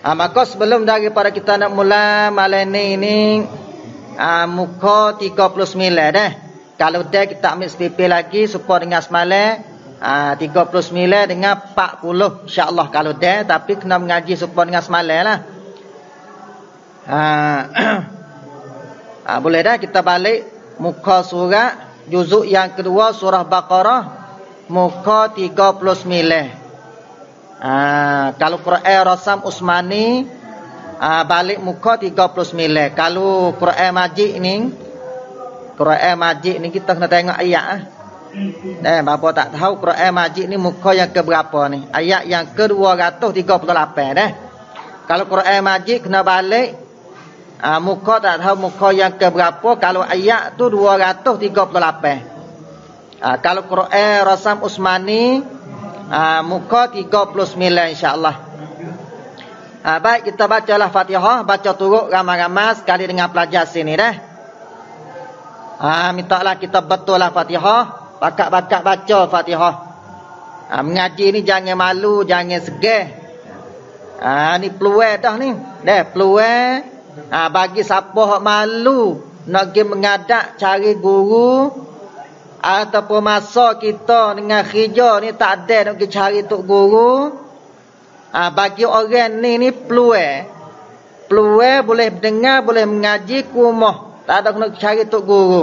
Ha, maka sebelum daripada kita nak mula malam ni ini ha, muka 39 dah. Kalau dah kita ambil SPP lagi supaya dengan semalam ha, 39 dengan 40 insya-Allah kalau dah tapi kena mengaji supaya dengan semalam lah. Ha, ha, boleh dah kita balik muka surat juzuk yang kedua surah Baqarah muka 39. Ha, kalau Quran Rasam Usmani ha, balik muka 39. Kalau Quran Majid ni Quran Majid ni kita kena tengok ayat ah. Eh, bapa tak tahu Quran Majid ni muka yang ke berapa ni? Ayat yang ke-238 dah. Kalau Quran Majid kena balik ha, muka tak tahu muka yang ke berapa kalau ayat tu 238. Ha, kalau Quran Rasam Usmani ha, muka 39 insya-Allah. Ha, baik kita bacalah Fatihah, baca turut ramai-ramai sekali dengan pelajar sini dah. Ha, mintalah kita betul lah Fatihah, bakat-bakat baca Fatihah. Ha, mengaji ni jangan malu, jangan segeh. Ha, ni peluang dah ni. Dah peluang ha, bagi siapa malu nak pergi mengadak cari guru ataupun masa kita dengan kerja ni tak ada nak pergi cari tok guru. Ha, bagi orang ni ni peluang. Peluang boleh dengar boleh mengaji kumah tak ada nak cari tok guru.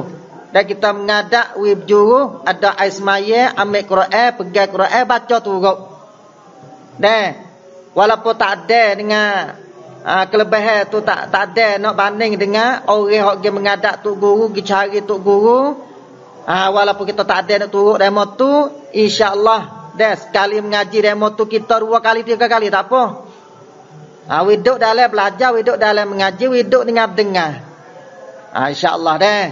Dan kita mengadak wib juru ada ais maya ambil Quran pegang Quran baca turut dan walaupun tak ada dengan ha, kelebihan tu tak tak ada nak banding dengan orang yang mengadak tok guru pergi cari tok guru Ha, walaupun kita tak ada nak turut demo tu, insya-Allah dah sekali mengaji demo tu kita dua kali tiga kali tak apa. Ha, widuk dalam belajar, widuk dalam mengaji, widuk dengan dengar. Ha, insya-Allah dah.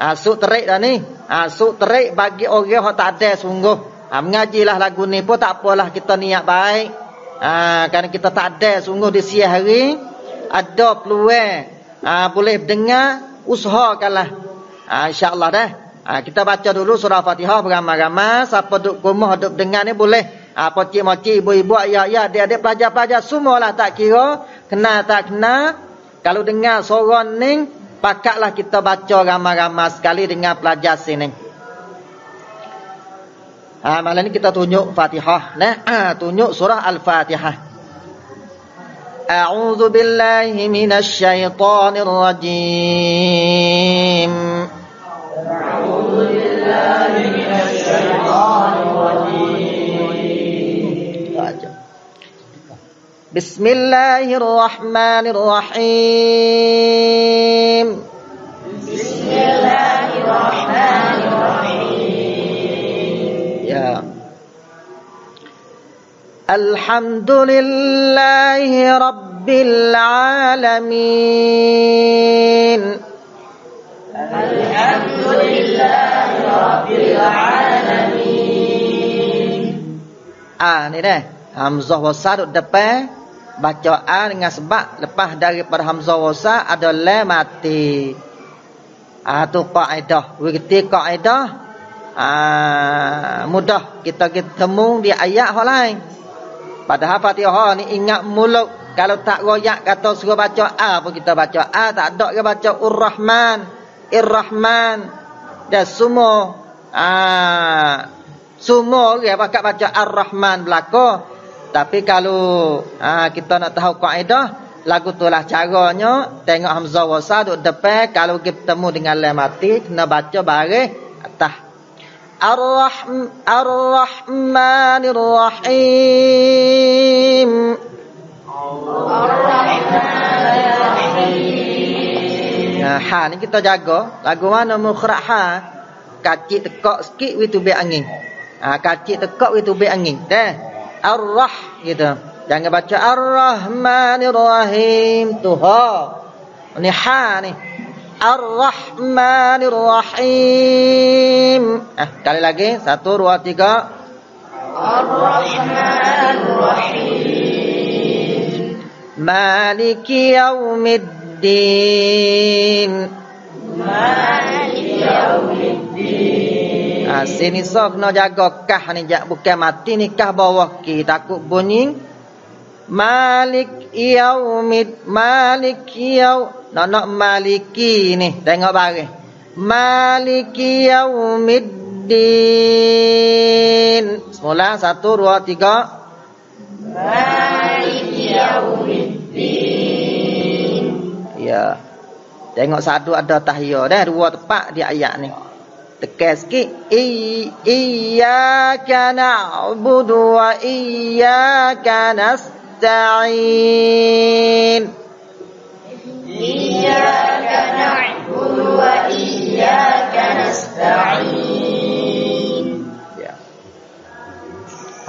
Ha, suk terik dah ni. Ha, suk terik bagi orang yang tak ada sungguh. Ha, mengajilah lagu ni pun tak apalah kita niat baik. Ha, kerana kita tak ada sungguh di siang hari. Ada peluang. Ha, boleh dengar, usahakanlah. Ha, insya-Allah dah. Ha, kita baca dulu surah Fatihah beramai-ramai. Siapa duduk rumah, duduk dengar ni boleh. Ha, Pocik-mocik, ibu-ibu, ayah-ayah, adik-adik, pelajar-pelajar. Semualah tak kira. Kenal tak kenal. Kalau dengar suara ni, pakatlah kita baca ramai-ramai sekali dengan pelajar sini. Ha, malam ni kita tunjuk Fatihah. Nah, ha, tunjuk surah Al-Fatihah. A'udzu billahi minasy syaithanir rajim. بسم الله الرحمن الرحيم بسم الله الرحمن الرحيم. يا. الحمد لله رب العالمين. Ah ni deh hamzah wasa duduk depan baca a dengan sebab lepas daripada hamzah wasa ada la mati. Ah tu kaedah. Wekti kaedah ah mudah kita ketemu di ayat hal lain. Padahal Fatihah ni ingat mulut kalau tak royak kata suruh baca a pun kita baca a tak ada ke baca urrahman Ir-Rahman dan semua ah semua orang pakat baca Ar-Rahman belaka tapi kalau ha, kita nak tahu kaedah, lagu tu lah caranya. Tengok Hamzah Wasa duduk depan. Kalau kita bertemu dengan lam mati, kena baca baris atas. Ar-Rahmanir-Rahim. Ar-Rahmanir-Rahim. Ya, ha ni kita jaga. Lagu mana mukhraj ha? Kacik tekak sikit, witu be angin. Ha, kacik tekak, witu be angin. Dah. Ar-Rah gitu. Jangan baca Ar-Rahmanir Rahim tu ha. Ni ha ni. Ar-Rahmanir Rahim. Ah, kali lagi. Satu, dua, tiga. Ar-Rahmanir Rahim. Maliki Yaumiddin. Yaumiddin. Ha, sini so kena jaga kah ni jak. Bukan mati ni kah bawah ki. Takut bunyi. Malik yaumid Malik yaum. Nak nak maliki ni. Tengok baris Maliki yaumiddin. Semula Satu, dua, tiga. Maliki yaumiddin Ya Tengok satu ada tahiyah dah Dua tepat di ayat ni. Tekan sikit. I, Iyaka na'budu wa iyaka nasta'in. Iyaka na'budu wa iyaka nasta'in. Ya.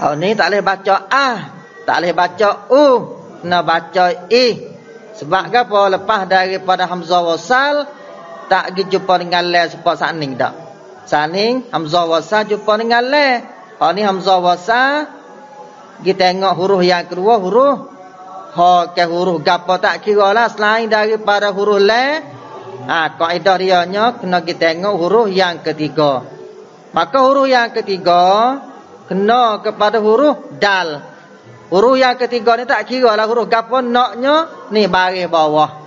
Oh ni tak boleh baca ah, tak boleh baca u, kena baca i. Sebab apa lepas daripada hamzah wasal tak pergi jumpa dengan la sebab saning tak. Saning hamzah wasal jumpa dengan la. Oh ni hamzah wasal kita tengok huruf yang kedua huruf ha ke huruf gapo tak kira lah selain daripada huruf la. Ha kaedah dia nya kena kita tengok huruf yang ketiga. Maka huruf yang ketiga kena kepada huruf dal. Huruf yang ketiga ni tak kira lah huruf gapo naknya ni baris bawah.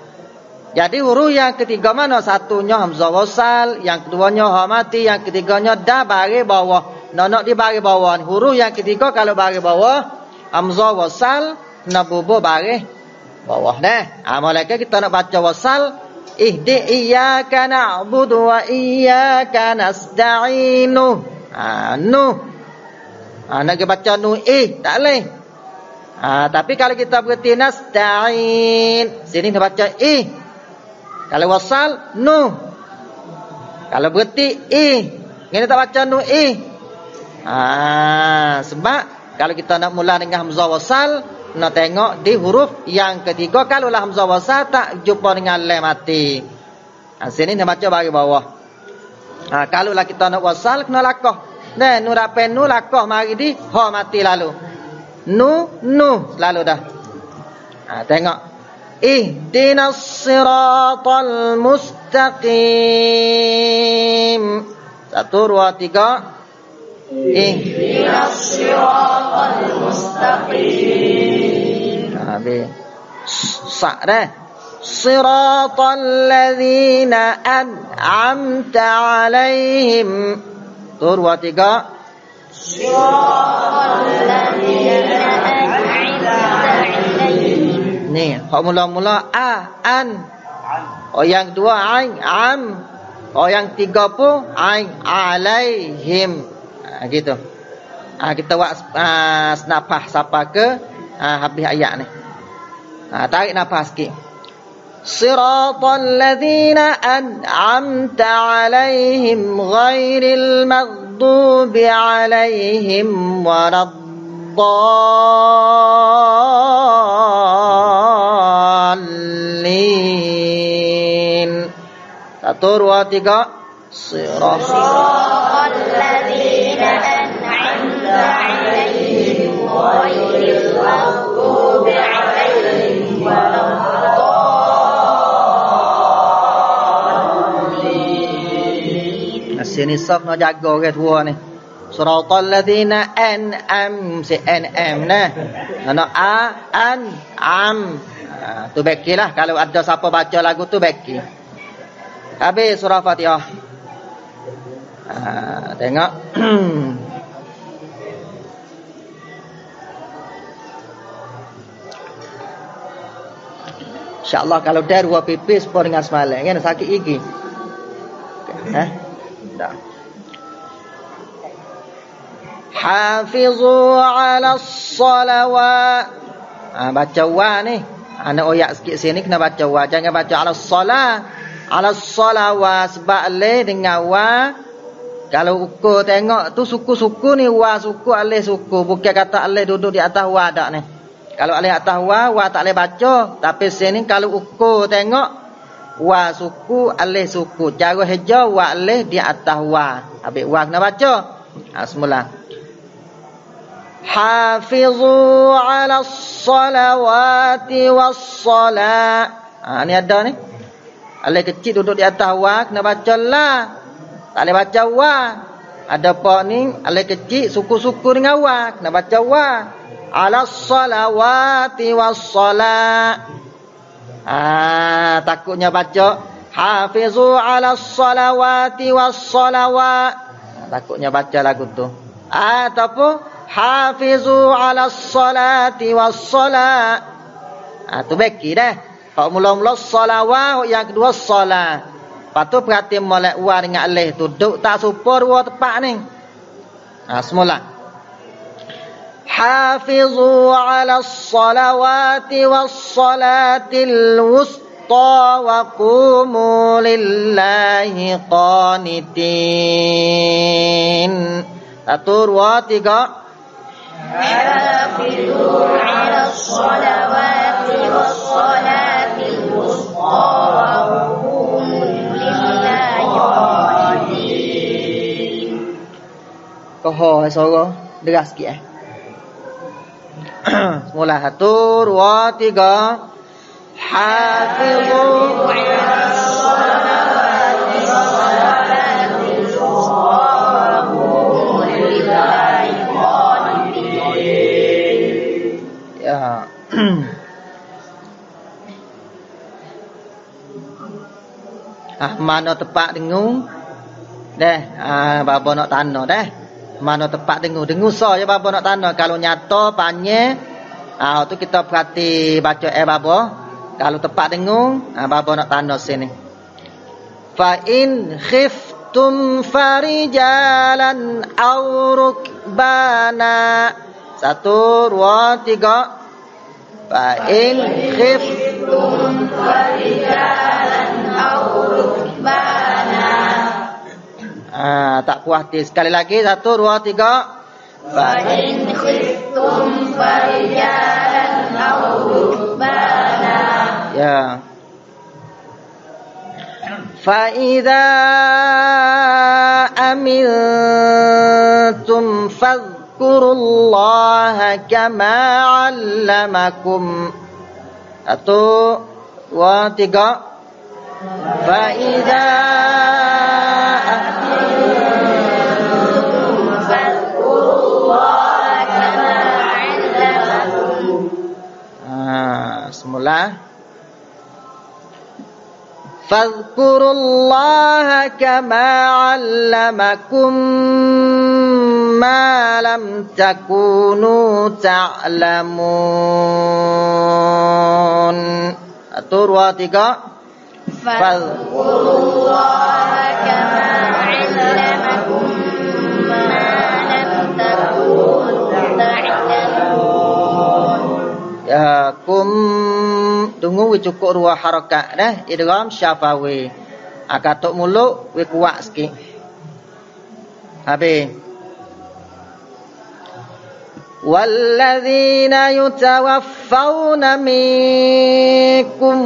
Jadi huruf yang ketiga mana satunya hamzah wasal, yang keduanya ha mati, yang ketiganya da baris bawah. Nak di baris bawah. Huruf yang ketiga kalau baris bawah hamzah wasal kena bubuh baris bawah dah. Ha malaikat kita nak baca wasal ihdi iyyaka na'budu wa iyyaka nasta'inu. Ha nu. Ha nak baca nu eh tak boleh. Ha tapi kalau kita berhenti nasta'in sini kita baca eh. Kalau wasal nu. Kalau berhenti eh. Ini tak baca nu eh. Ha sebab kalau kita nak mula dengan hamzah wasal nak tengok di huruf yang ketiga kalau lah hamzah wasal tak jumpa dengan lam mati. Ha, sini dia baca bagi bawah. Ha, kalau lah kita nak wasal kena lakah. Nah, nu rapen nu lakah mari di ha mati lalu. Nu nu lalu dah. Ha, tengok. Ihdinas siratal mustaqim. Satu, dua, tiga. Eh. Ihdinas siratal mustaqim Habis. Sak dah. Siratal ladzina an'amta alaihim. Tu dua tiga. Ni, hak mula-mula a an. Oh yang kedua ain am. Oh yang tiga pun ain alaihim. Ha, gitu. Ha, kita buat uh, senapah siapa ke ha, habis ayat ni. Ha, tarik nafas sikit. Siratal ladzina an'amta alaihim ghairil maghdubi alaihim waladdallin. Satu, dua, tiga. Siratal صراط الذين أنعمت عليهم Sini saf nak jaga orang tua ni. Suratal ladzina an'am si an'am nah. Nak a an am. Ha, tu bekilah kalau ada siapa baca lagu tu beki. Habis surah Fatihah. Ha, tengok. InsyaAllah kalau dah dua pipis pun dengan semalam kan sakit gigi. Ha? Dah. Hafizu ala salawat. Ha, baca wa ni. Anak oyak sikit sini kena baca wa. Jangan baca ala salat. Ala salawat sebab le dengan wa. Kalau ukur tengok tu suku-suku ni wa suku alih suku. Bukan kata alih duduk di atas wa tak ni. Kalau alih atas wa, wa tak boleh baca. Tapi sini kalau ukur tengok wa suku alih suku. Cara hijau wa alih di atas wa. Habis wa kena baca. Ha, semula. Hafizu ala salawati wassalat. Ha, ni ada ni. Alih kecil duduk di atas wa kena baca lah. Tak boleh baca wa. Ada pak ni alih kecil suku-suku dengan wa kena baca wa. ala salawati was salat. Ah, takutnya baca hafizu ala salawati was salawat. Takutnya baca lagu tu. Ataupun hafizu ala salati was salat. Ah, tu beki dah. Kalau mula-mula salawat, yang kedua salat. Lepas tu perhati molek wa dengan alih tu. Duk tak supur wa tepat ni. Ha, semula. حافظوا على الصلوات والصلاة الوسطى وقوموا لله قانتين dua, tiga. حافظوا على الصلوات والصلاة الوسطى وقوموا لله قانتين. Kau suara deras sikit eh. Semula satu, dua, tiga. Hafizu Ya. ah, mana tepat dengung? Deh, ah, babo nak tanya deh. Mana tepat dengung? Dengung so je babo nak tanya. Kalau nyata panjang, ah tu kita perhati baca eh babo. Kalau tepat dengung, ah babo nak tanya sini. Fa in khiftum farijalan aw rukbana. Satu, dua, tiga. Fa in khiftum Ah, tak puas hati. Sekali lagi. Satu, dua, tiga. فإن خفتم فرجالا أو ركبانا Ya. فإذا أمنتم فاذكروا الله كما علمكم Satu, dua, tiga. فإذا Ah, semula. Fadhkurullaha kama 'allamakum ma lam takunu ta'lamun. Satu, dua, tiga. فاذكروا الله كما Ya, kum tunggu we cukup dua harakat dah. Idgham syafawi. Ah katuk mulut we kuat sikit. Habis. والذين يتوفون منكم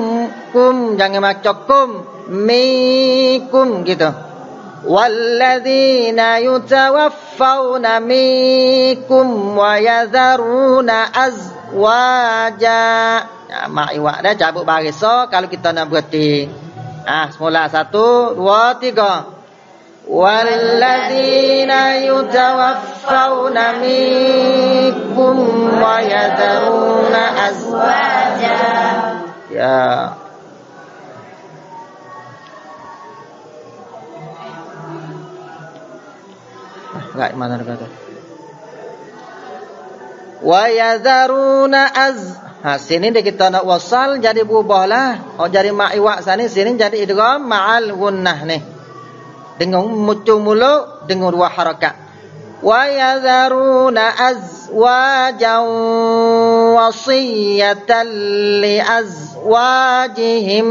kum jangan baca kum minkum gitu والذين يتوفون منكم ويذرون أزواجا ya, mak iwak dah cabut baris so kalau kita nak berhenti ah semula satu dua tiga والذين يتوفون منكم ويذرون أزواجا يا Enggak mana kata. Wa yadharuna az Ha sini dia kita nak wasal jadi berubahlah. Oh jadi ma'iwak sana sini jadi idgham ma'al gunnah ni. Dengan mucu mulu dengan dua harakat. Wa yadharuna azwajan wasiyatan li azwajihim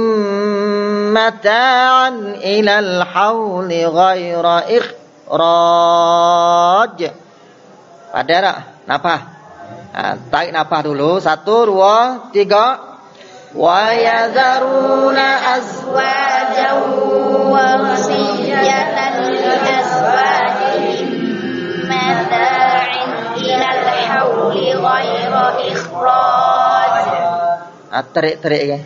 mata'an ila al-hawli ghaira Raj. Ada tak? Nafah ha, Tarik nafah dulu. Satu, dua, tiga. Wa yadharuna azwajan wa siyatan azwajihim Mada'in ilal hawli ghaira ikhraj. Ha, Tarik-tarik ke?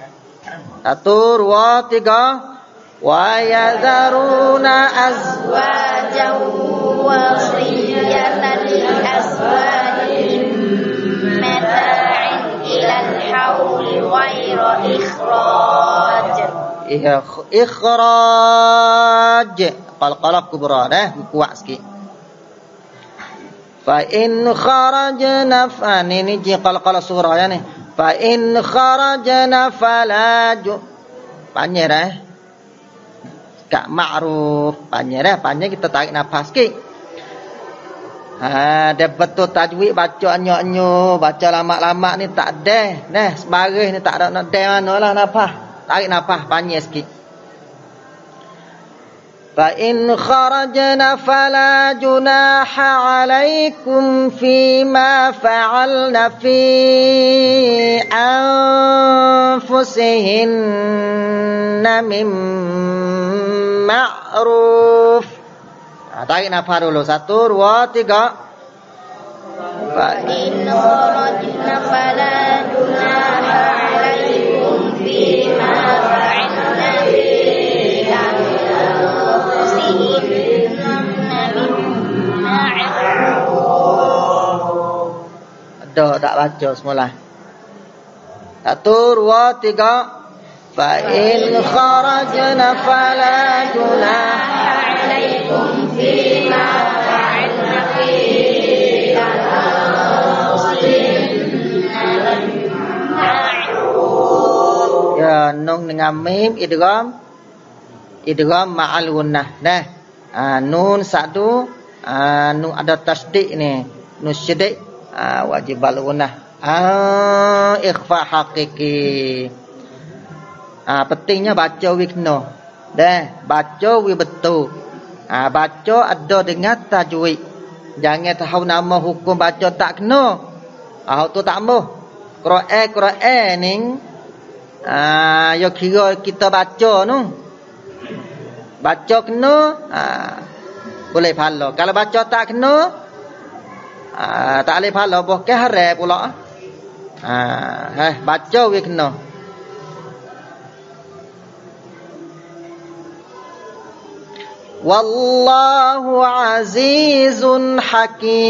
Satu, dua, tiga. ويذرون أزواجا وصية لأزواجهم متاع إلى الحول غير إخراج. إخراج. قلقلة كبرى له فإن خرجنا فأني نجي. قلقلة صغرى يعني. فإن خرجنا فلا جو panjer kak ma'ruf panjang dah panjang kita tarik nafas sikit Ha, dia betul tajwid baca anyo-anyo, baca lama-lama ni tak ada. Nah, sebaris ni tak ada nak ada mana lah nafas. Tarik nafas panjang sikit. Fa in kharajna fala junaha alaikum fima fa'alna fi anfusihinna min ma'ruf. Ha, tarik nafas dulu. Satu, dua, tiga. Fa إن baca semula. Atur dua, tiga. Fa'in kharajna falajuna alaikum fima fa'inna fika Ya, nung dengan mim, idgham idgham ma'al gunnah. Nah, ah, nun satu. Ah, anu ada tasdik ni. Nung ha, wajib al gunnah. Ah, ikhfa hakiki. Ha, pentingnya baca wi kena. Dah, baca wi betul. Ha, baca ada dengan tajwid. Jangan tahu nama hukum baca tak kena. Ah, tu tak mau. Quran Quran ni Ah, yo kira kita baca tu. Baca kena, ah, boleh pahala. Kalau baca tak kena, Ah, tak boleh pahala bo ke hare pula. A ha baca wallahu azizun hakim.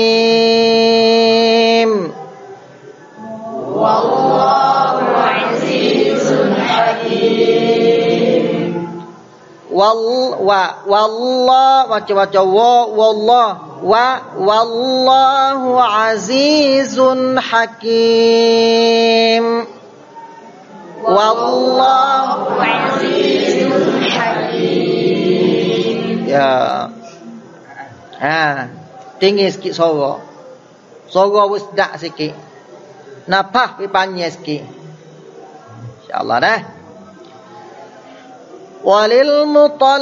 Wallahu azizun wal wa wallah baca baca wa wallah wa wallahu azizun hakim. Wallahu azizun hakim. Ya. Ha. Tinggi sikit suara. Suara wis dak sikit. Napah pi panjang sikit. Insyaallah dah? وللمطلقات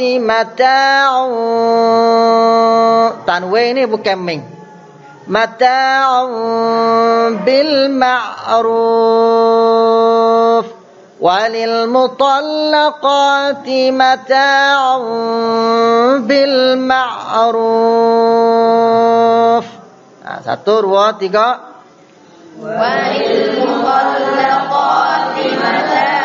متاع. تنوين min متاع بالمعروف. وللمطلقات متاع بالمعروف. satu dua tiga وللمطلقات متاع.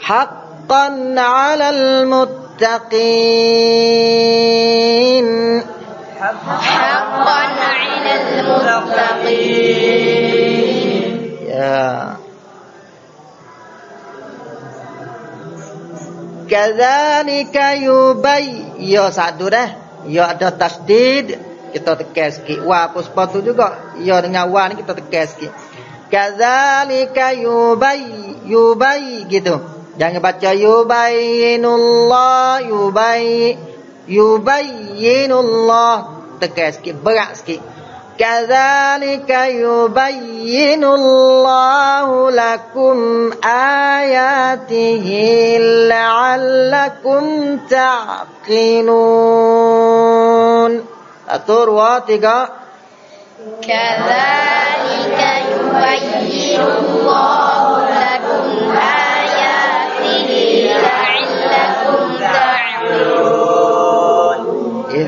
حقا على المتقين حقا على المتقين يا كذلك يبين ya satu dah ya ada tasdid kita tekan sikit wa apa sepatu juga ya dengan wa ni kita tekan sikit kadzalika yubay yubay gitu jangan baca yubayyinullah yubay yubayyinullah tekan sikit berat sikit يبين الله لكم آياته لعلكم تعقلون Satu, dua, tiga. كذلك يبين الله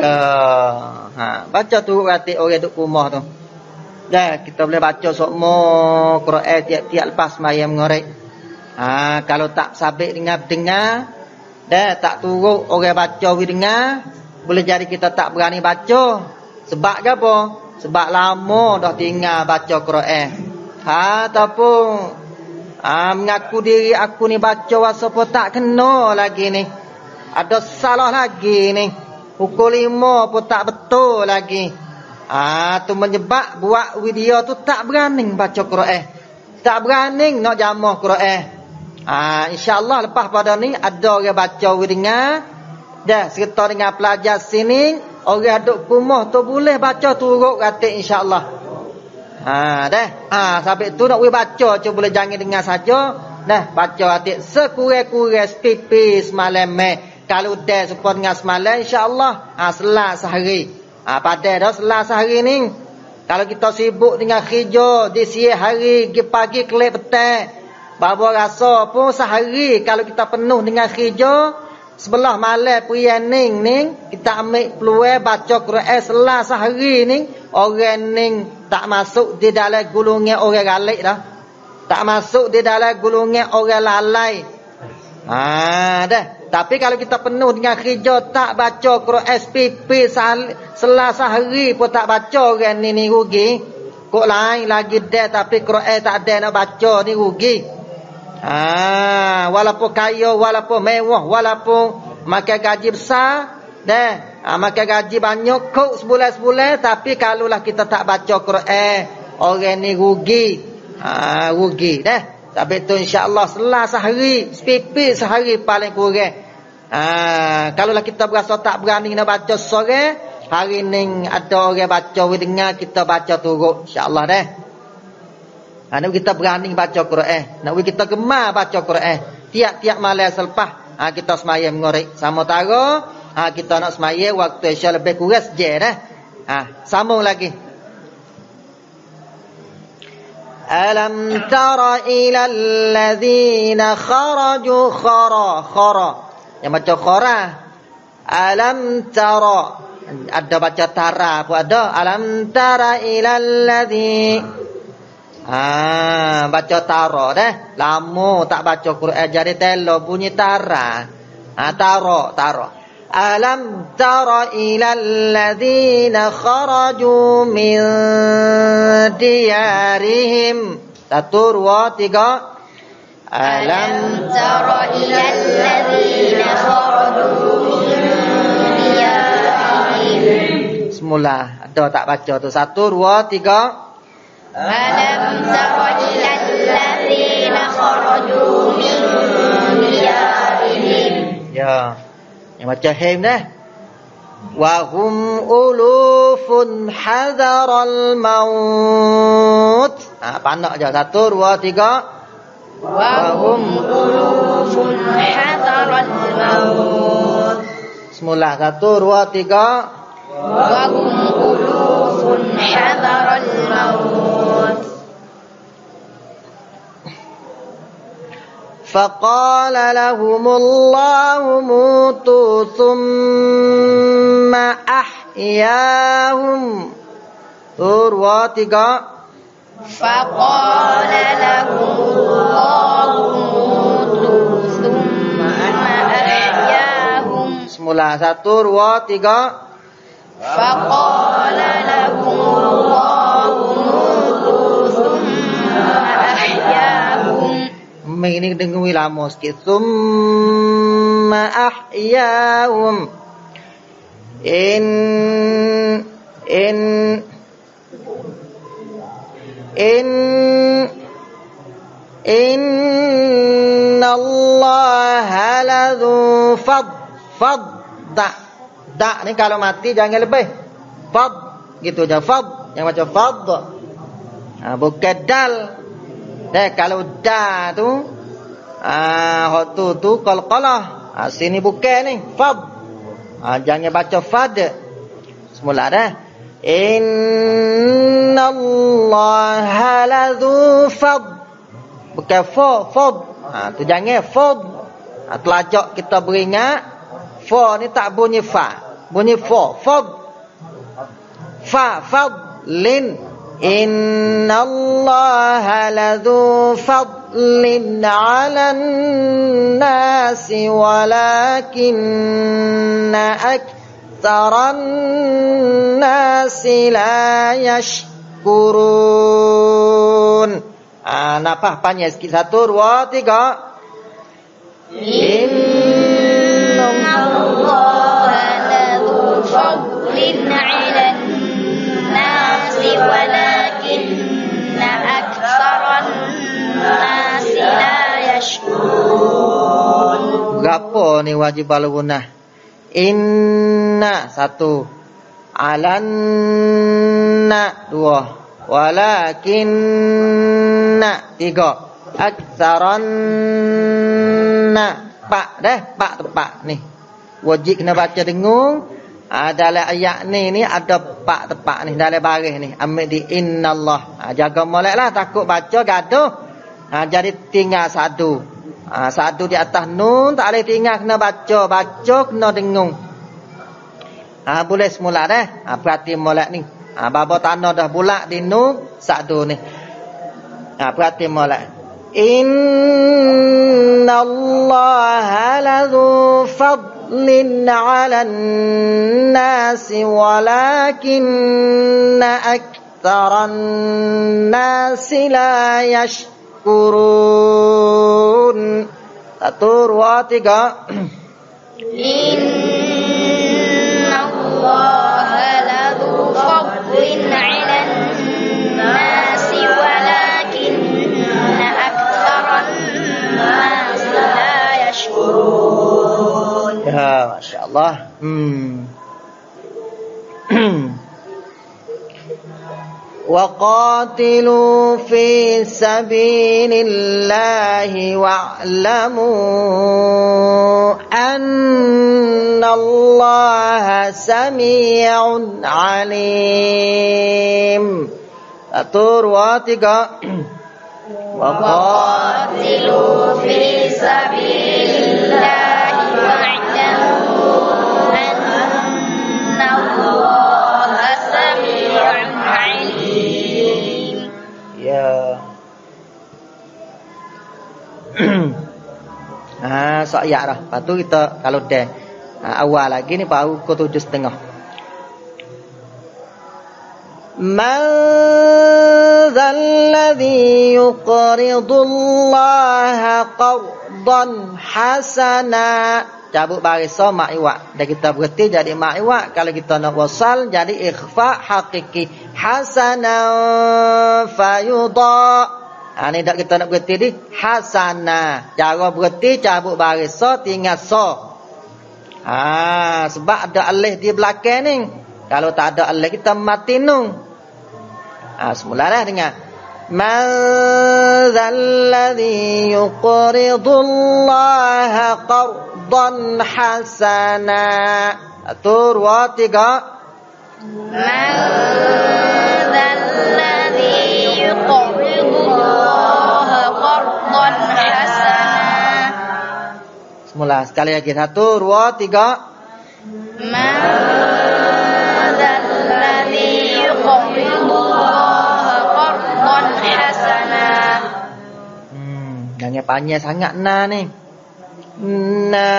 Ya. Ha, baca tu ratik orang duduk rumah tu. Dah, kita boleh baca semua Quran tiap-tiap lepas mayam ngorek. Ha, kalau tak sabit dengar dengar, dah tak turut orang baca we dengar, boleh jadi kita tak berani baca. Sebab apa? Sebab lama dah tinggal baca Quran. Ha ataupun ha, mengaku diri aku ni baca wasopo tak kena lagi ni. Ada salah lagi ni. Pukul lima pun tak betul lagi. Ah tu menyebab buat video tu tak berani baca Quran. Tak berani nak jamah Quran. Ah insya-Allah lepas pada ni ada orang baca dengar dah serta dengan pelajar sini orang duk rumah tu boleh baca turut kata insya-Allah. Ha dah. Ha sampai tu nak we baca cuba boleh jangan dengar saja. Dah baca hati sekurang-kurang sepipi semalam meh. Kalau dah supaya dengan semalam insya-Allah ha selah sehari. Ha pada dah selah sehari ni. Kalau kita sibuk dengan kerja di siang hari, di pagi, kelip petang, Bawa rasa pun sehari kalau kita penuh dengan kerja sebelah malam prianing ni kita ambil peluang baca Quran selah sehari ni orang ni tak masuk di dalam gulungan orang galik dah. Tak masuk di dalam gulungan orang lalai. Ha dah. Tapi kalau kita penuh dengan kerja tak baca Quran SPP selah sehari pun tak baca orang ni ni rugi. Kok lain lagi dah tapi Quran tak ada nak baca ni rugi. Ah, walaupun kaya, walaupun mewah, walaupun makan gaji besar, dah, ah, makan gaji banyak kok sebulan-sebulan, tapi kalaulah kita tak baca Quran, orang ni rugi. Ah, rugi dah. Tapi tu insya-Allah selah sehari, sepipi sehari paling kurang. Ah, kalaulah kita berasa tak berani nak baca sore, hari ni ada orang baca, dengar kita baca turut insya-Allah dah. Ha, nak kita berani baca Quran. Nak kita gemar baca Quran. Tiap-tiap malam selepas ha, kita semayang mengorek. Sama tara ha, kita nak semayang waktu Isya lebih kurang sejak dah. Ha, sambung lagi. ألم تر إلى الذين خرجوا خرا خرا يا ما خرا ألم تر. أدى بجا ترى أدى ألم تر إلى الذي. Ah, baca taro deh. Lamu tak baca Quran jadi telo bunyi ألم تر إلى الذين خرجوا من ديارهم satu dua ألم تر إلى الذين خرجوا من ديارهم بسم الله tak baca tu satu dua tiga ألم تر إلى الذين خرجوا من ديارهم ya yeah. يوم الجحيم نه وهم ألوف حذر الموت nah, panok aja satu dua tiga wahum ulufun حذر maut semula satu dua tiga wahum ulufun حذر maut فقال لهم الله موتوا ثم أحياهم Satu, tiga. فقال لهم الله موتوا ثم أحياهم Semula. Satu, dua, tiga. فقال لهم ini dengar lama sikit. Thumma ahyahum. In in in inna Allah ladhu fad fad da da ni kalau mati jangan lebih fad gitu je fad yang macam fad ha, bukan dal Dah kalau da tu ah hak tu tu qalqalah. Ah sini bukan ni fad. Ah jangan baca fad. Semula dah. Innallaha ladzu fad. Bukan fa fad. Ah tu jangan fad. Ah telajak kita beringat fa ni tak bunyi fa. Bunyi fa fad. Fa fad lin إن الله لذو فضل على الناس ولكن أكثر الناس لا يشكرون. أنا بان يسكي ساتور واتيكا إن الله لذو فضل على الناس ولكن الناس لا يشكرون Berapa ni wajib balunah? Inna satu. Alanna dua. Walakinna tiga. Aktsaranna pak dah pak tepak ni. Wajib kena baca dengung. Ha, dalam ayat ni ni ada pak tepak ni dalam baris ni. Ambil di innallah. Ha, jaga molek lah takut baca gaduh. Ha, jadi tinggal satu. Ha, satu di atas nun tak boleh tinggal kena baca. Baca kena dengung. Ha, boleh semula dah. Ha, perhati molek ni. Ha, baba tanah dah bulak di nun satu ni. Ha, perhati molek. Inna Allah ladhu fadlin ala nasi walakinna aktaran nasi la yashkurun. تذكرون الطور واطقة إن الله لذو فضل على الناس ولكن أكثر الناس لا يشكرون. يا ما شاء الله. مم. وقاتلوا في سبيل الله واعلموا أن الله سميع عليم. أطور واتقا وقاتلوا sok ayat dah. Lepas tu kita kalau dah ha, awal lagi ni baru ke tujuh setengah. Man dhal ladhi yuqridu Allah qardan hasana. Cabut baris so mak iwak. Dan kita berhenti jadi mak iwak. Kalau kita nak wasal jadi ikhfa hakiki. Hasana fayudha. Ha, ni tak kita nak berhenti ni. Hasana. Cara berhenti cabut baris so tinggal so. Ha, sebab ada alih di belakang ni. Kalau tak ada alih kita mati nung. Ha, semula dah dengar. Man dhalladhi yuqridu Allah qardan hasana. Satu, dua, tiga. من Mula sekali lagi satu, dua, tiga. Hmm, nyanyi panjang sangat na nih. Na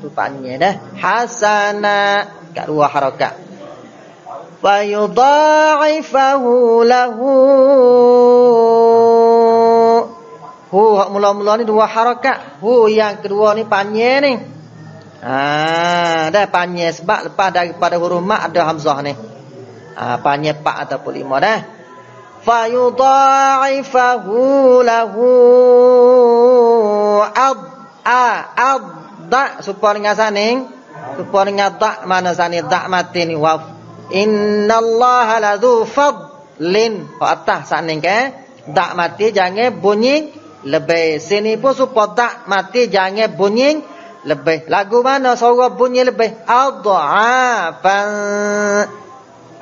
tu panjang dah. Hasana kat dua harakat. Wa yudha'ifahu lahu Hu hak mula-mula ni dua harakat. Hu yang kedua ni panjang ni. Ah, dah panjang sebab lepas daripada huruf mat ada hamzah ni. Ah, panjang pak ataupun lima dah. Fayudha'ifahu lahu ad a ad da supaya dengan saning supaya dengan da mana saning da mati ni waf innallaha ladzu fadlin oh, atas saning ke da mati jangan bunyi lebih sini pun supaya da mati jangan bunyi lebih lagu mana? Suara bunyi lebih adhafan.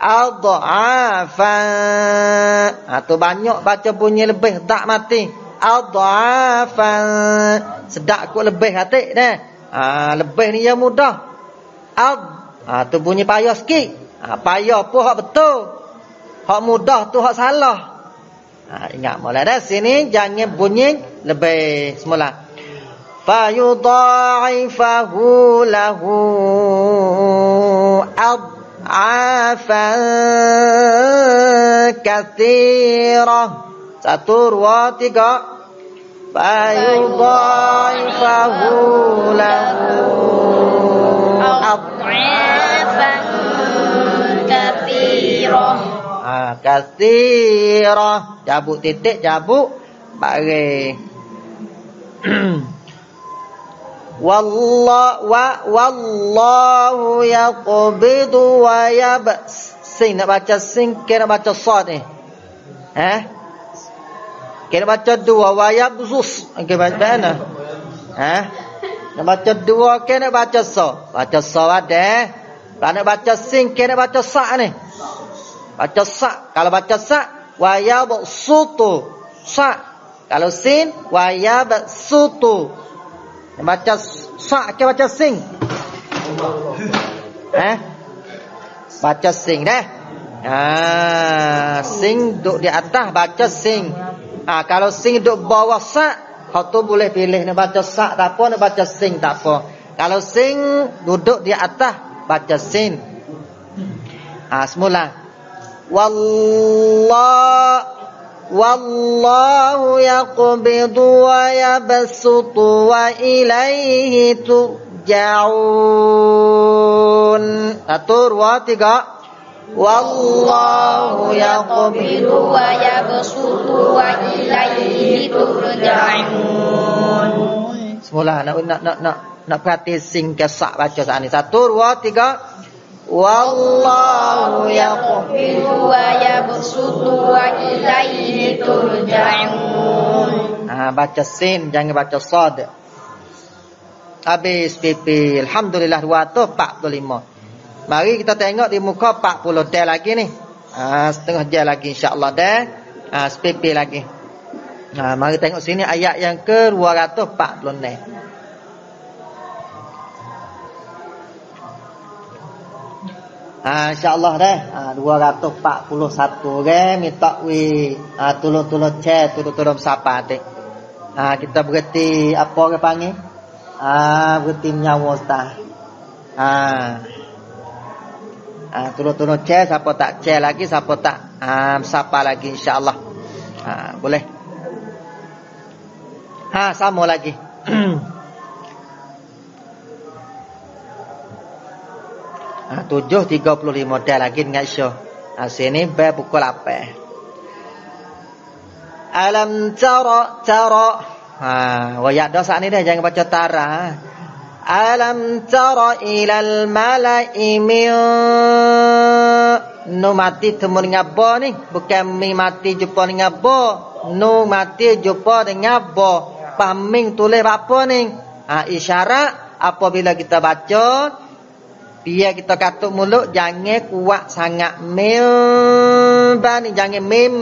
Adhafan. Ha tu banyak baca bunyi lebih tak mati. Adhafan. Sedak kot lebih hati dah ha lebih ni yang mudah. Ad. Ha tu bunyi payah sikit. Ha payah pun hak betul. Hak mudah tu hak salah Ha, ingat mula dah sini jangan bunyi lebih semula. Fa yudha'ifahu lahu kathira. Satu, dua, tiga. Fa yudha'ifahu lahu ab'afan ah kathira cabut titik cabut baris. Wallah wa wallahu yaqbidu wa yabs sing nak baca sing kena baca sad ni. Eh? Kena baca dua wa yabzus. Okey baca mana eh? Nak baca dua kena baca sa. Baca sa ada. Kalau nak baca sing kena baca sa ni baca sa kalau baca sa wa yabsutu sa kalau sin wa yabsutu Baca sa ke baca sing? Eh? Baca sing dah. Ah, sing duduk di atas baca sing. Ah, kalau sing duduk bawah sa, kau tu boleh pilih nak baca sa tak apa, nak baca sing tak apa. Kalau sing duduk di atas baca sing. Ah, semula. Wallah والله يقبض ويبسط وإليه ترجعون Satu, dua, tiga والله يقبض ويبسط وإليه ترجعون Semula nak nak nak nak nak perhati sing kesak baca saat ni. Satu, dua, tiga. Wallahu yaqbilu wa yabsutu wa ilaihi turja'un. Ah baca sin jangan baca sad. Habis PP alhamdulillah 245. Mari kita tengok di muka 40 dah lagi ni. Ah setengah jam lagi insya-Allah dah. Ha, ah PP lagi. Ah mari tengok sini ayat yang ke 246. Ha, InsyaAllah dah. Ha, 241 orang minta wi ha, tolong-tolong cek, tolong-tolong siapa tu. Ha, kita berhenti apa orang panggil? Ha, berhenti menyawa ustaz. Ha. Ha, tolong-tolong cek, siapa tak cek lagi, siapa tak ha, siapa lagi insyaAllah. Ha, boleh. Ha, sama lagi. Ha, tujuh tiga puluh lima dah lagi dengan syah. Ha, sini ber pukul apa? Alam tara tara. Ha, wayak dah saat ni dah jangan baca tara. Alam tara ilal mala'i min Nu mati temu dengan apa ni? Bukan mi mati jumpa dengan apa. Nu mati jumpa dengan apa. Paming tulis apa ni? Ha, isyarat apabila kita baca Biar kita katuk mulut jangan kuat sangat mim ni jangan mim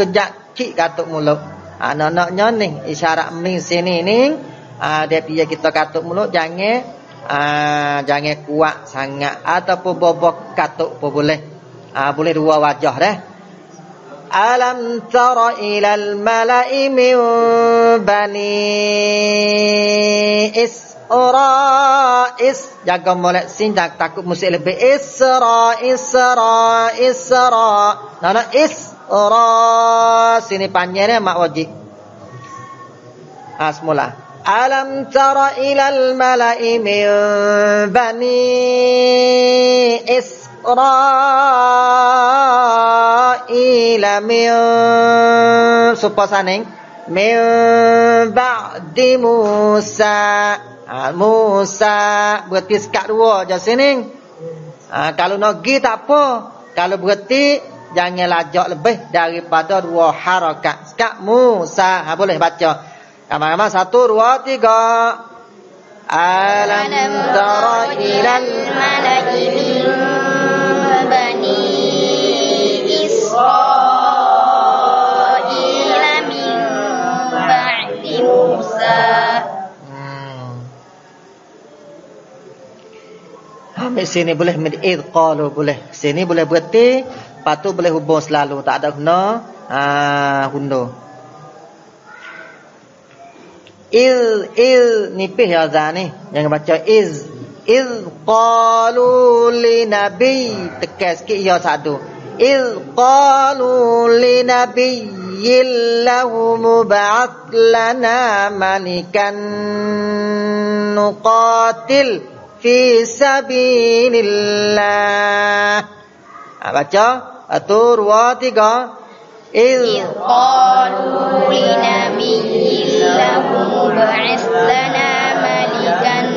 kejak cik katuk mulut. Ha nak-naknya ni isyarat mim sini ni ha, dia biar kita katuk mulut jangan ha, jangan kuat sangat ataupun bobok katuk pun boleh. Ha, boleh dua wajah dah. Alam tara ilal mala'i bani is Rais jaga molek sin tak takut musik lebih. Isra Isra Isra Nana Isra sini panjangnya mak wajib. Ah semula. Alam tara ilal mala'i min bani Isra'ila min Supaya saning. Min ba'di Musa ha, Musa berhenti sekat dua je sini. Ha, kalau nak pergi tak apa. Kalau berhenti jangan lajak lebih daripada dua harakat. Sekat Musa. Ha, boleh baca. Kamar-kamar satu, dua, tiga. Alam tara ilal malaki min bani Israel. Ambil sini boleh med'id qalu boleh. Sini boleh berhenti. Lepas tu boleh hubung selalu. Tak ada guna. Ha, hundur. Il, il. Nipih ya Azhar ni. Jangan baca iz. iz qalu li nabi tekan sikit ya satu iz qalu li nabiyyin lahu mub'ath lana malikan nuqatil fi sabilillah. Ha, baca atur wa tiga iz qalu linabiyyillahum ba'ath lana malikan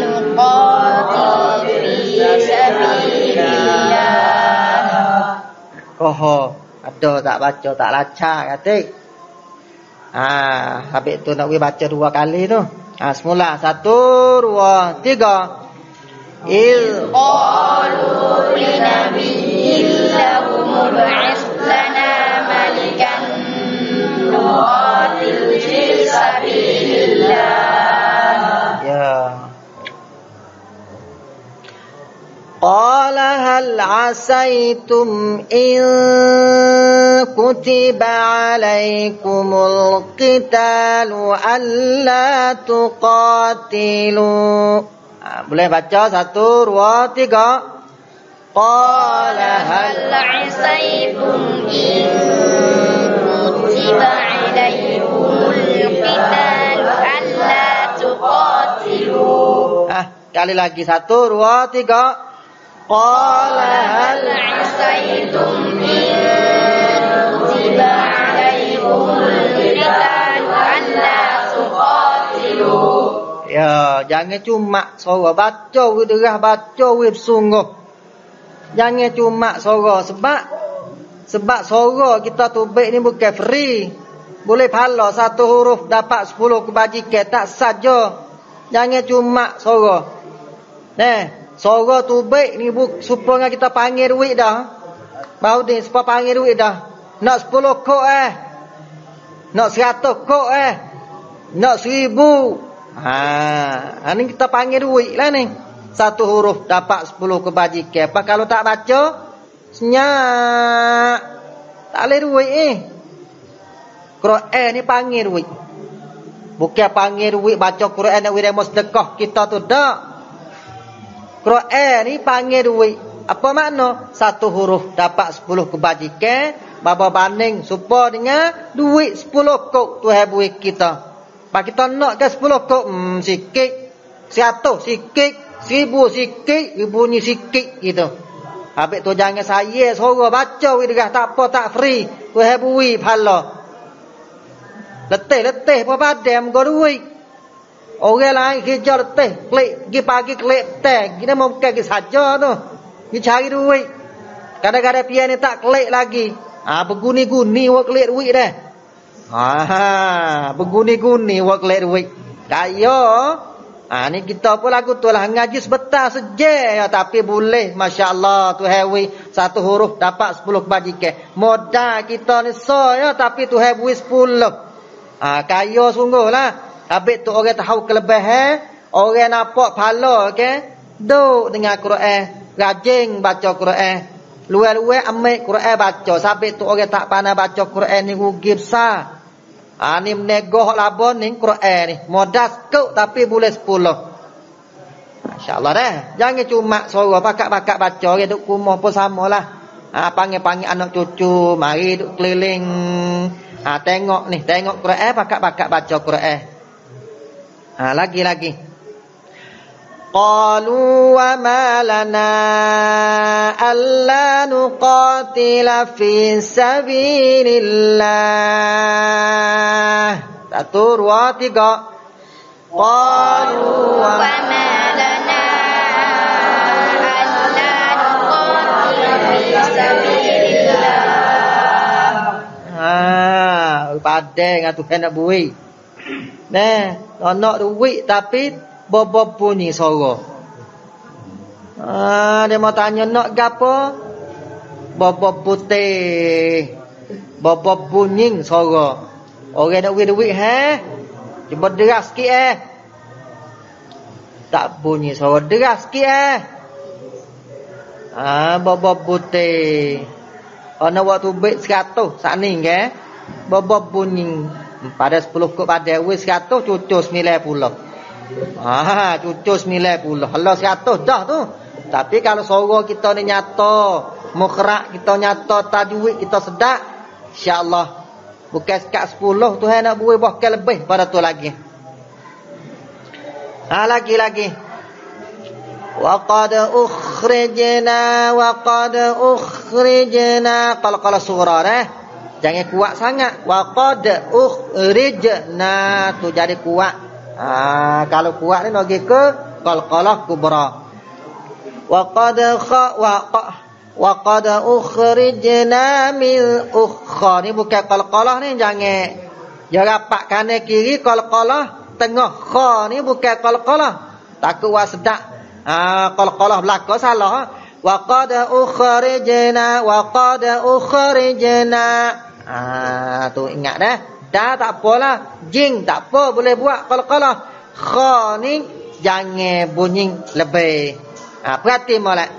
nuqatil fi sabilillah. Koho ada tak baca tak lancar kata. Ha, habis tu nak pergi baca dua kali tu. Ha, semula satu, dua, tiga. Il قالوا لنبي له ابعث لنا ملكا نقاتل في سبيل الله Ya. قال هل عسيتم إن كتب عليكم القتال ألا تقاتلوا Ha, boleh baca satu, dua, tiga. Qala hal isaibum in kutiba ha, Kali lagi satu, dua, tiga. Qala hal isaibum in kutiba alaihumul Ya, jangan cuma suara baca we derah baca we bersungguh. Jangan cuma suara sebab sebab suara kita tu baik ni bukan free. Boleh pahala satu huruf dapat sepuluh kebajikan tak saja. Jangan cuma suara. Nah, suara tu baik ni buk supaya kita panggil duit dah. Bau ni supaya panggil duit dah. Nak sepuluh kok eh. Nak seratus kok eh. Nak seribu. Ha, ini kita panggil duit lah ni. Satu huruf dapat sepuluh kebajikan. Apa kalau tak baca? Senyak. Tak boleh duit eh. Quran ni panggil duit. Bukan panggil duit baca Quran nak wirah sedekah kita tu tak. Quran ni panggil duit. Apa makna? Satu huruf dapat sepuluh kebajikan. Baba banding supaya dengan duit sepuluh kok Tuhan buat kita. Pak kita nak ke 10 kok hmm, sikit. 100 sikit. 1000 sikit. Ribu ni sikit gitu. Habis tu jangan saya suruh baca widrah tak apa tak free. Tu hebui pahala. Letih-letih apa padam go duit. Orang lain kerja letih. Klik pergi pagi klik teh. Kita mau pergi saja tu. Ni cari duit. Kadang-kadang pian ni tak klik lagi. Ah berguni-guni awak klik duit dah. Ah, berguni-guni awak klik duit. Kaya. Ah ni kita pun lagu tu lah ngaji sebentar saja ya tapi boleh masya-Allah tu hewi satu huruf dapat 10 kebajikan. Modal kita ni so ya tapi tu hewi 10. Ah kaya sungguhlah. Habis tu orang tahu kelebihan, orang nampak pahala ke, duk dengan Quran, rajin baca Quran. Luar-luar ambil Quran baca. Sampai tu orang tak pandai baca Quran ni rugi besar. Ha, ni menegoh labon ni Quran ni. Modas kau tapi boleh sepuluh. InsyaAllah dah. Jangan cuma suara pakat-pakat baca. Orang duk kumah pun sama lah. Ha, panggil-panggil anak cucu. Mari duk keliling. Ha, tengok ni. Tengok Quran. Pakat-pakat baca Quran. Ha, lagi-lagi. قالوا وما لنا ألا نقاتل في سبيل الله Satu, dua, tiga. قالوا وما وما لنا ألا نقاتل في سبيل الله Ha, padai dengan Tuhan nak bui. Nah, nak duit tapi bobo bunyi suara. Ha, dia mau tanya nak gapo? Bobo putih. Bobo bunyi suara. Orang nak duit duit ha? Cuba deras sikit eh. Tak bunyi suara deras sikit eh. Ah, bobo putih. Ana waktu baik 100 saat ni ke? Bobo bunyi pada 10 kok pada wis 100 cucuk 90. Ah, cucu 90. Allah 100 dah tu. Tapi kalau suara kita ni nyata, mukrak kita nyata, tajwid kita sedap, insya-Allah bukan sekat 10 Tuhan nak beri bahkan lebih pada tu lagi. Ha lagi lagi. Wa qad ukhrijna wa qad ukhrijna kalau kalau surah eh. Jangan kuat sangat. Wa qad ukhrijna tu jadi kuat. Ha kalau kuat ni nak ke qalqalah kubra. Wa qad kha wa wa qad ukhrijna min ukha ni bukan qalqalah ni jangan Ya rapat kanan kiri qalqalah tengah kha ni bukan qalqalah. Takut wa sedap. Ah qalqalah belaka salah. Ha? Wa qad ukhrijna wa qad ukhrijna. Ah tu ingat dah. Dah tak apalah. Jing tak apa boleh buat qalqalah. Kha ni jangan bunyi lebih. Ah perhati molek.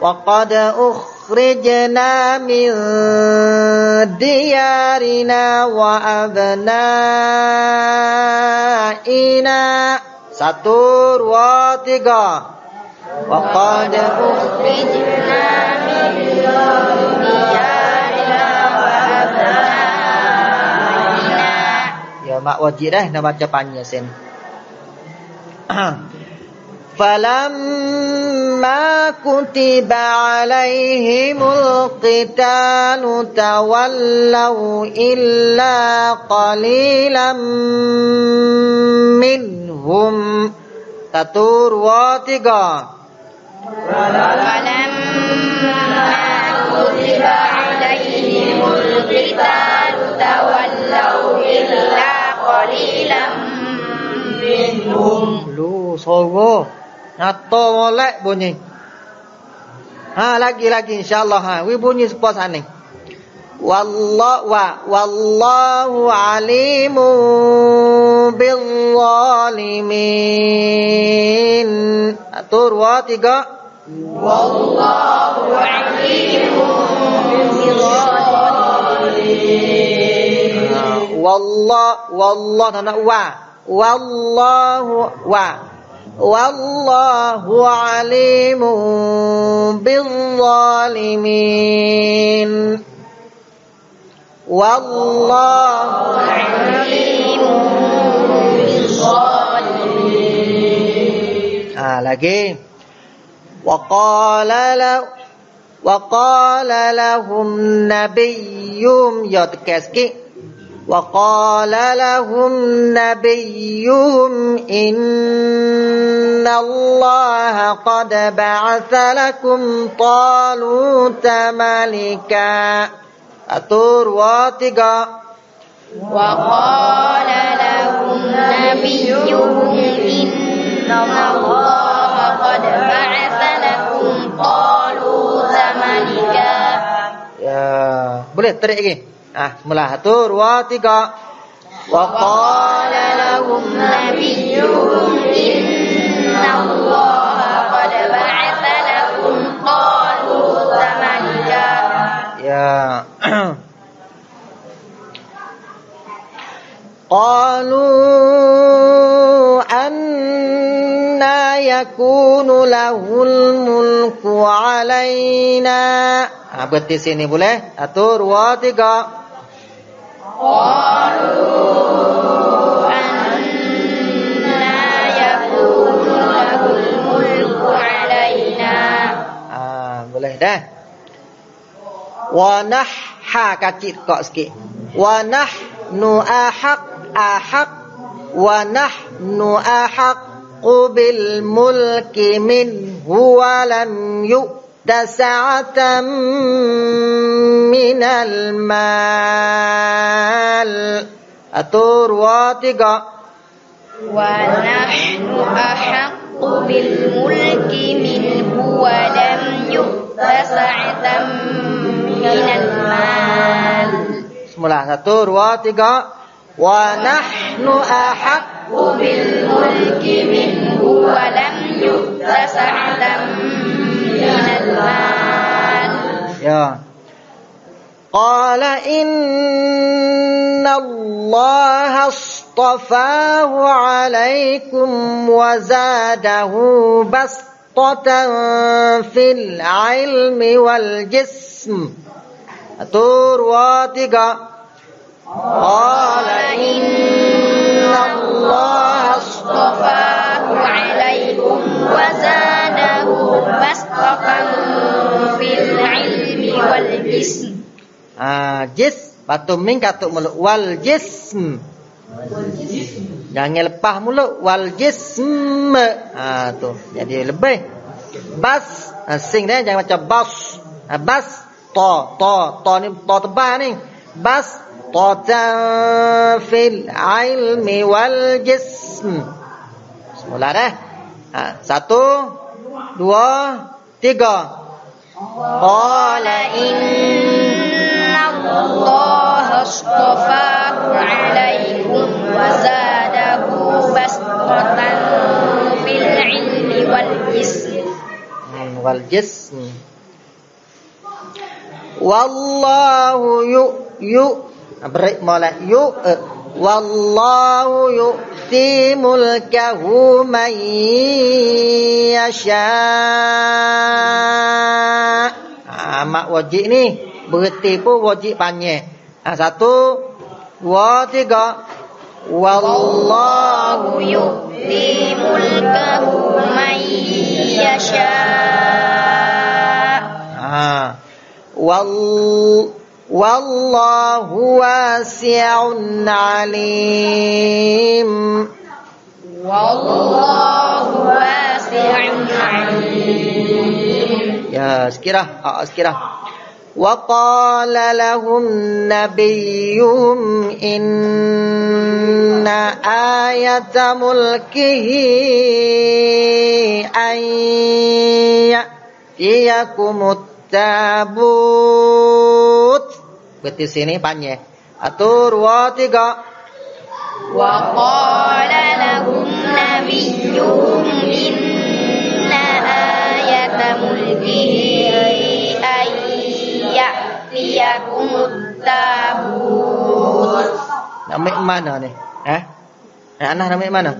Wa qad ukhrijna min diyarina wa abnaina satu dua tiga wa qad ukhrijna min diyarina mak wajib dah nak baca panjang sen فلما كتب عليهم القتال تولوا إلا قليلا منهم تطور واتقا فلما كتب عليهم القتال تولوا إلا qalila minhum. Lu sogo nato molek bunyi. Ha lagi lagi insyaallah. Ha we bunyi sepas ane wallah wa wallahu alimu bil zalimin atur wa tiga. Wallahu alimu bil zalimin wallah tak nak wa. Wallahu wa. Wallahu alimun bil zalimin. Wallahu alimun bizzalimin. Ah lagi. Waqala la waqala lahum nabiyyum ya tekas sikit. وقال لهم نبيهم إن الله قد بعث لكم طالوت ملكا. أتور واتقا. وقال لهم نبيهم إن الله قد بعث لكم طالوت ملكا. يا boleh tarik lagi? Ah, mula satu, dua, tiga. Wa وقال لهم نبيهم إن الله قد بعث لكم طالوت ملكا Ya. قالوا أنا يكون له الملك علينا. Ah, berarti sini boleh? Satu, dua, tiga. قالوا أنا يكون له الملك علينا Ah, boleh dah. Wa nahha kacik kok sikit. Wa nahnu ahaq ahaq wa nahnu ahaq bil mulki minhu wa lam تسعة من المال. أتور واتقا ونحن أحق بالملك منه ولم يؤت سعة من المال. بسم الله. الطور ونحن أحق بالملك قال إن الله اصطفاه عليكم وزاده بسطة في العلم والجسم. تور واتقا قال إن الله اصطفاه Ah, jis. Batu ming katuk mulut. Wal jism. Jangan lepas mulut. Wal jism. Ah tu. Jadi lebih. Bas. Asing ah, dia jangan macam bas. Ah, bas. To to to ni to tebal ni. Bas. Fil ilmi wal jism. Semula dah. Ha, satu dua tiga. Qala inna allah astafahu alaikum wa zadahu bastatan fil ilmi wal jism wal jism Wallahu yu yu molek yu Wallahu yu'ti mulkahu man yasha ah, Mak wajib ni Berhenti pun wajib panjang. Ha, satu. Dua, tiga. Wallahu yukti mulkahu mayyasha. Ha. Wall Wallahu wasi'un alim. Wallahu wasi'un alim. Ya, sekirah. Ha, sekirah. Sekirah. وقال لهم نبيهم إن آية ملكه أن يأتيكم tabut. Berarti sini panjang. Atur dua tiga. Wa qala lahum nabiyyuhum inna ayata mulkihi ayyatiyakumut tabut. Nama mana ni? Eh? Anak nama mana?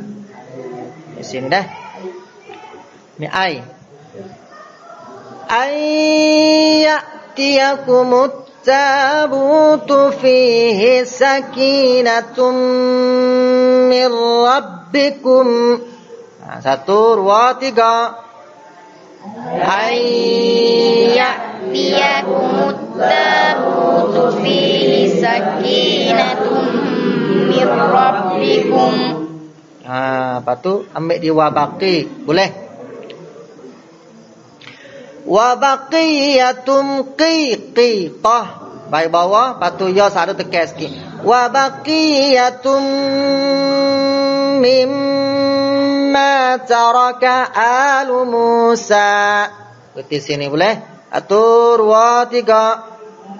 Di sini dah. Ni ai. أن يأتيكم التابوت فيه سكينة من ربكم satu dua tiga أن يأتيكم التابوت فيه سكينة من ربكم Ah, lepas tu ambil di wabaki. Boleh? wa baqiyatum qiqitah bai bawah patu ya satu tekan sikit wa baqiyatum mimma taraka alu Musa Berarti sini boleh? Atur wa tiga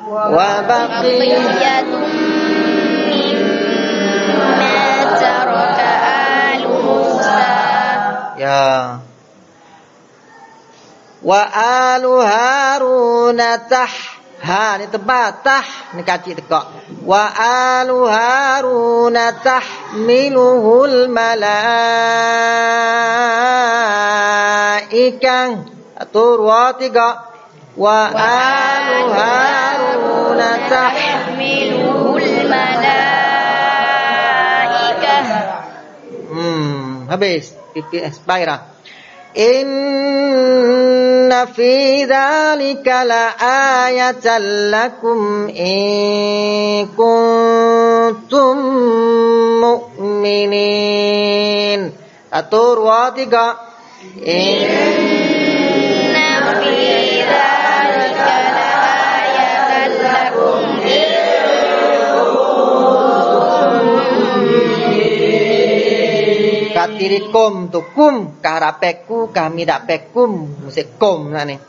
wa baqiyatum mimma taraka alu Musa ya. Wa alu haruna tah ha ni tebal tah. Ni kacik tekak. Wa alu haruna tahmiluhul malaikang. Atur wa tiga. Wa alu haruna tahmiluhul malaikah hmm habis. Pipi expired إن في ذلك لآية لكم إن كنتم مؤمنين Satu, dua, tiga. Katirikum tu kum karapeku kami dak pekum mesti kum ni.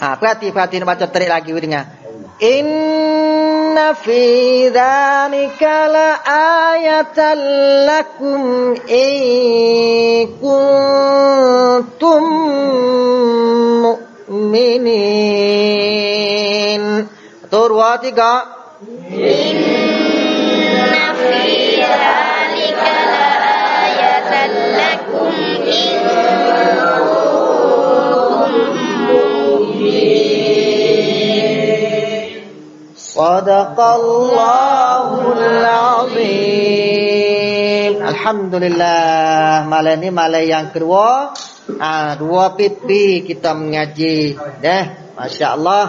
Ha, perhati perhati baca terik lagi dengar. Inna fi dhalika la ayatan lakum in kuntum mu'minin. Tur tiga. Inna صدق الله العظيم الحمد لله malam ni malam yang kedua. Ah ha, dua pipi kita mengaji. Deh masyaallah.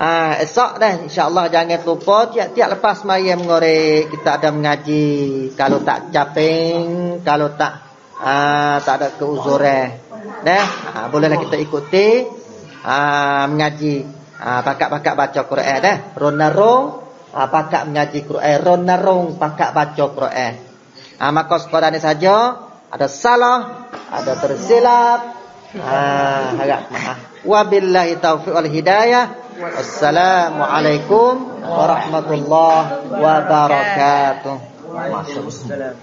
Ah ha, esok deh insyaallah jangan lupa tiap-tiap lepas sembahyang mengore kita ada mengaji. Kalau tak capek, kalau tak ah ha, tak ada keuzuran. Dah, ah, bolehlah kita ikuti ah mengaji. Ah pakak-pakak baca Quran dah. Ronarong ah pakak mengaji Quran. Ronarong pakak baca Quran. Ah maka sekadar ni saja ada salah, ada tersilap. Ah harap maaf. Wabillahi taufiq wal hidayah. Assalamualaikum warahmatullahi wabarakatuh. Waalaikumsalam.